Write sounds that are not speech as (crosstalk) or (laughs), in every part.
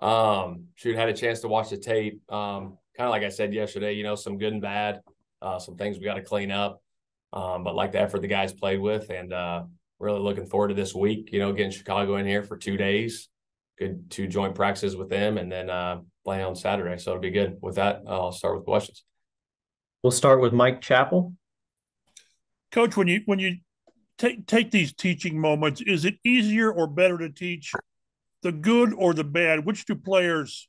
Um, shoot, had a chance to watch the tape. Um, kind of like I said yesterday, you know, some good and bad, uh, some things we got to clean up. Um, but like the effort the guys played with, and uh, really looking forward to this week. You know, getting Chicago in here for two days, good two joint practices with them, and then uh, playing on Saturday. So it'll be good. With that, I'll start with questions. We'll start with Mike Chappell. Coach, when you when you take take these teaching moments, is it easier or better to teach the good or the bad? Which do players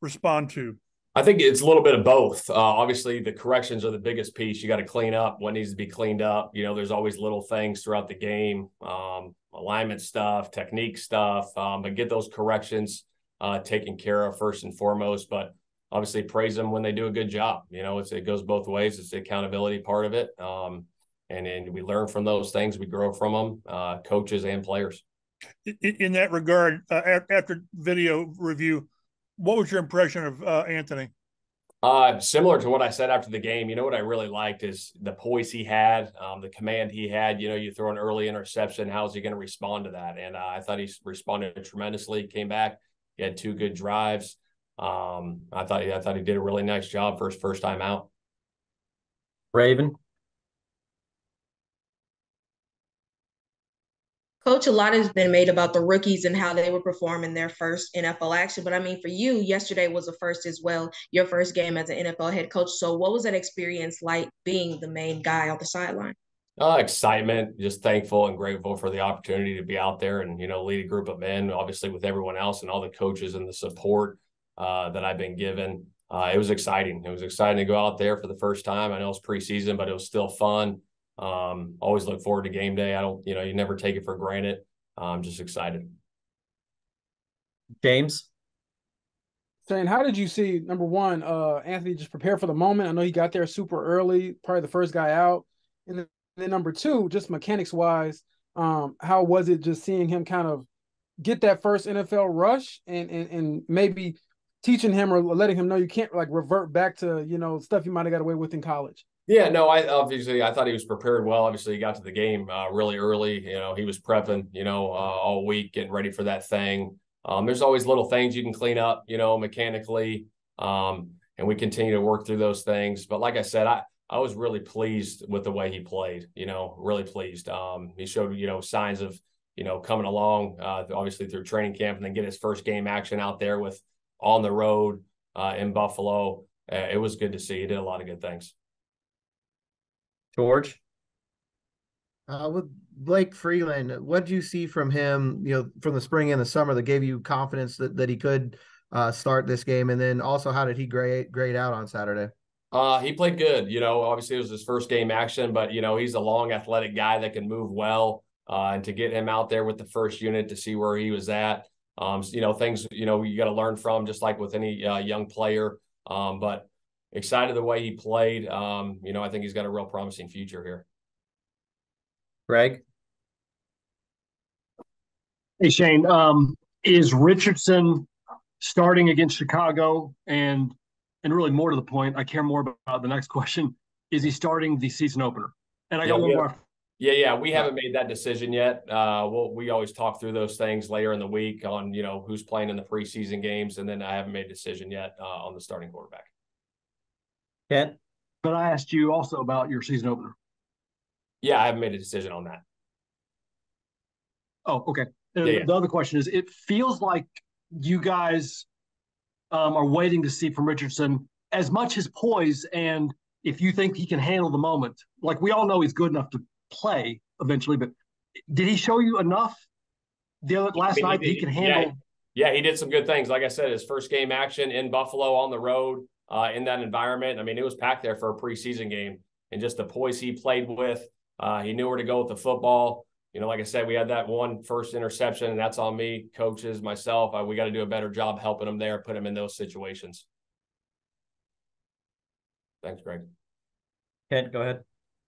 respond to? I think it's a little bit of both. Uh, obviously, the corrections are the biggest piece. You got to clean up what needs to be cleaned up. You know, there's always little things throughout the game, um, alignment stuff, technique stuff, um, but get those corrections uh, taken care of first and foremost. But obviously, praise them when they do a good job. You know, it goes both ways. It's the accountability part of it, um, and and we learn from those things. We grow from them, uh, coaches and players. In, in that regard, uh, after video review what was your impression of uh, Anthony? Uh, similar to what I said after the game, you know what I really liked is the poise he had, um, the command he had. You know, you throw an early interception, how's he going to respond to that? And uh, I thought he responded tremendously. Came back, he had two good drives. Um, I thought I thought he did a really nice job for his first time out. Raven. Coach, a lot has been made about the rookies and how they would perform in their first NFL action. But I mean, for you, yesterday was a first as well, your first game as an NFL head coach. So, what was that experience like being the main guy on the sideline? Uh, excitement, just thankful and grateful for the opportunity to be out there and, you know, lead a group of men, obviously with everyone else and all the coaches and the support uh, that I've been given. Uh, it was exciting. It was exciting to go out there for the first time. I know it's preseason, but it was still fun. Um, always look forward to game day. I don't, you know, you never take it for granted. I'm just excited. James. Saying, how did you see number one, uh, Anthony just prepare for the moment? I know he got there super early, probably the first guy out. And then, then number two, just mechanics wise, um, how was it just seeing him kind of get that first NFL rush and and and maybe teaching him or letting him know you can't like revert back to, you know, stuff you might have got away with in college? Yeah, no, I obviously I thought he was prepared well. Obviously, he got to the game uh, really early. You know, he was prepping, you know, uh, all week, getting ready for that thing. Um, there's always little things you can clean up, you know, mechanically, um, and we continue to work through those things. But like I said, I I was really pleased with the way he played. You know, really pleased. Um, he showed you know signs of you know coming along, uh, obviously through training camp, and then get his first game action out there with on the road uh, in Buffalo. Uh, it was good to see. He did a lot of good things. George? Uh, with Blake Freeland, what do you see from him, you know, from the spring and the summer that gave you confidence that, that he could uh, start this game? And then also, how did he grade, grade out on Saturday? Uh, he played good. You know, obviously it was his first game action, but, you know, he's a long, athletic guy that can move well. Uh, and to get him out there with the first unit to see where he was at, um, you know, things, you know, you got to learn from just like with any uh, young player. Um, but excited the way he played. Um, you know, I think he's got a real promising future here. Greg. Hey Shane, um, is Richardson starting against Chicago? And and really more to the point, I care more about the next (laughs) question. Is he starting the season opener? And I got yeah, one more. Yeah, yeah, we haven't made that decision yet. Uh, we'll, we always talk through those things later in the week on you know who's playing in the preseason games, and then I haven't made a decision yet uh, on the starting quarterback. Ken? But I asked you also about your season opener. Yeah, I haven't made a decision on that. Oh, okay. Yeah, yeah. The other question is it feels like you guys um, are waiting to see from Richardson as much his poise and if you think he can handle the moment. Like we all know he's good enough to play eventually, but did he show you enough the other, last I mean, night that he can handle? Yeah, yeah, he did some good things. Like I said, his first game action in Buffalo on the road uh, in that environment. I mean, it was packed there for a preseason game, and just the poise he played with. Uh, he knew where to go with the football. You know, like I said, we had that one first interception, and that's on me, coaches, myself. Uh, we got to do a better job helping him there, put him in those situations. Thanks, Greg. Kent, go ahead.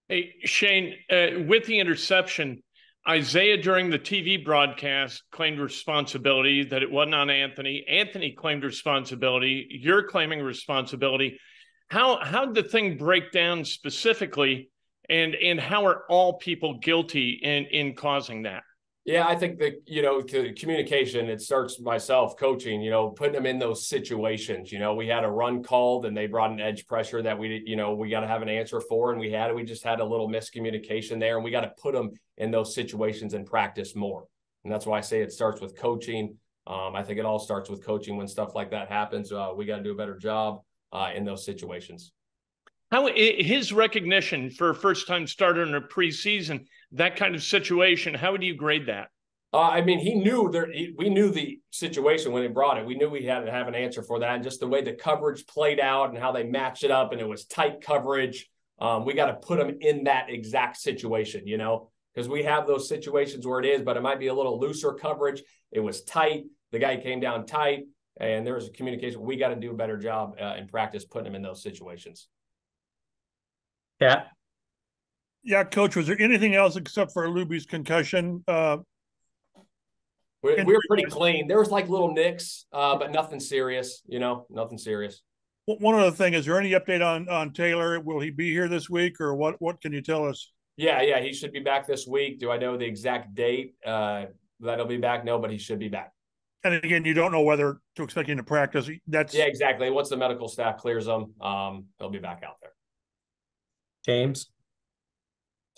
Hey, Shane, uh, with the interception, Isaiah during the TV broadcast claimed responsibility that it wasn't on Anthony. Anthony claimed responsibility. You're claiming responsibility. How how did the thing break down specifically, and and how are all people guilty in in causing that? Yeah, I think that you know communication. It starts myself coaching. You know, putting them in those situations. You know, we had a run called, and they brought an edge pressure that we, you know, we got to have an answer for, and we had we just had a little miscommunication there, and we got to put them in those situations and practice more. And that's why I say it starts with coaching. Um, I think it all starts with coaching. When stuff like that happens, uh, we got to do a better job uh, in those situations. How his recognition for a first time starter in a preseason, that kind of situation, how would you grade that? Uh, I mean, he knew there. He, we knew the situation when he brought it. We knew we had to have an answer for that, and just the way the coverage played out and how they matched it up, and it was tight coverage. Um, we got to put him in that exact situation, you know, because we have those situations where it is, but it might be a little looser coverage. It was tight. The guy came down tight, and there was a communication. We got to do a better job uh, in practice putting him in those situations. Yeah. Yeah, coach, was there anything else except for Luby's concussion? Uh, we, we were pretty clean. There was like little nicks, uh, but nothing serious, you know, nothing serious. One other thing, is there any update on on Taylor? Will he be here this week or what what can you tell us? Yeah, yeah, he should be back this week. Do I know the exact date uh, that he'll be back? No, but he should be back. And again, you don't know whether to expect him to practice. That's yeah, exactly. Once the medical staff clears him, um, he'll be back out there. James.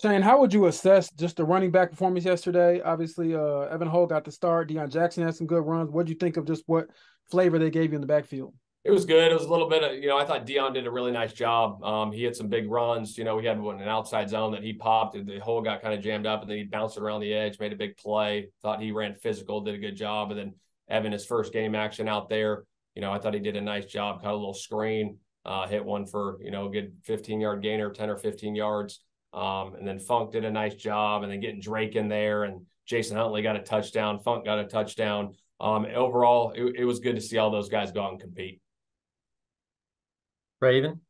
Shane, how would you assess just the running back performance yesterday? Obviously, uh, Evan Hull got the start. Deon Jackson had some good runs. What do you think of just what flavor they gave you in the backfield? It was good. It was a little bit of, you know, I thought Deon did a really nice job. Um, he had some big runs. You know, we had one an outside zone that he popped, and the hole got kind of jammed up, and then he bounced around the edge, made a big play. Thought he ran physical, did a good job. And then Evan, his first game action out there, you know, I thought he did a nice job, caught a little screen, uh, hit one for, you know, a good 15 yard gainer, 10 or 15 yards. Um, and then Funk did a nice job, and then getting Drake in there, and Jason Huntley got a touchdown. Funk got a touchdown. Um, overall, it, it was good to see all those guys go out and compete. Raven.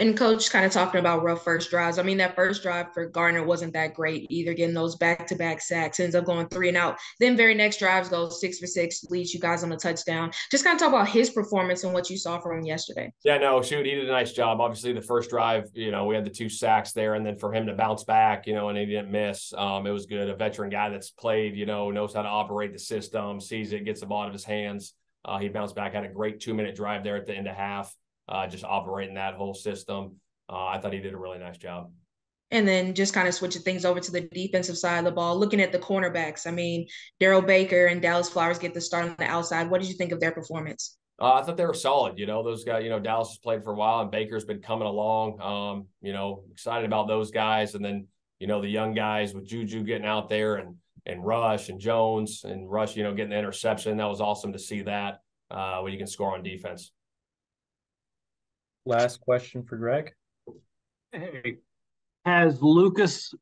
And coach kind of talking about rough first drives. I mean, that first drive for Gardner wasn't that great either, getting those back to back sacks, ends up going three and out. Then very next drives goes six for six, leads you guys on a touchdown. Just kind of talk about his performance and what you saw from him yesterday. Yeah, no, shoot, he did a nice job. Obviously, the first drive, you know, we had the two sacks there, and then for him to bounce back, you know, and he didn't miss, um, it was good. A veteran guy that's played, you know, knows how to operate the system, sees it, gets the ball out of his hands. Uh, he bounced back, had a great two minute drive there at the end of half, uh, just operating that whole system. Uh, I thought he did a really nice job. And then just kind of switching things over to the defensive side of the ball, looking at the cornerbacks. I mean, Darrell Baker and Dallas Flowers get the start on the outside. What did you think of their performance? Uh, I thought they were solid. You know, those guys, you know, Dallas has played for a while and Baker's been coming along. Um, you know, excited about those guys. And then, you know, the young guys with Juju getting out there and and Rush and Jones and Rush, you know, getting the interception. That was awesome to see that uh, when you can score on defense. Last question for Greg. Hey, has Lucas,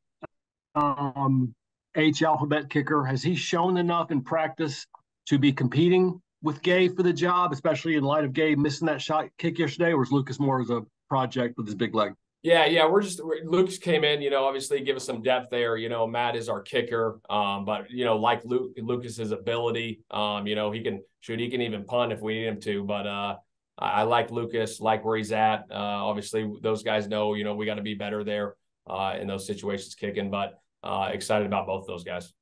um, H alphabet kicker, has he shown enough in practice to be competing with Gay for the job, especially in light of Gay missing that shot kick yesterday, or is Lucas more as a project with his big leg? Yeah, yeah, we're just we're, Lucas came in, you know, obviously give us some depth there. You know, Matt is our kicker, um, but you know, like Luke, Lucas's ability, um, you know, he can shoot, he can even punt if we need him to. But uh, I, like Lucas, like where he's at. Uh, obviously, those guys know, you know, we got to be better there uh, in those situations kicking, but uh, excited about both those guys.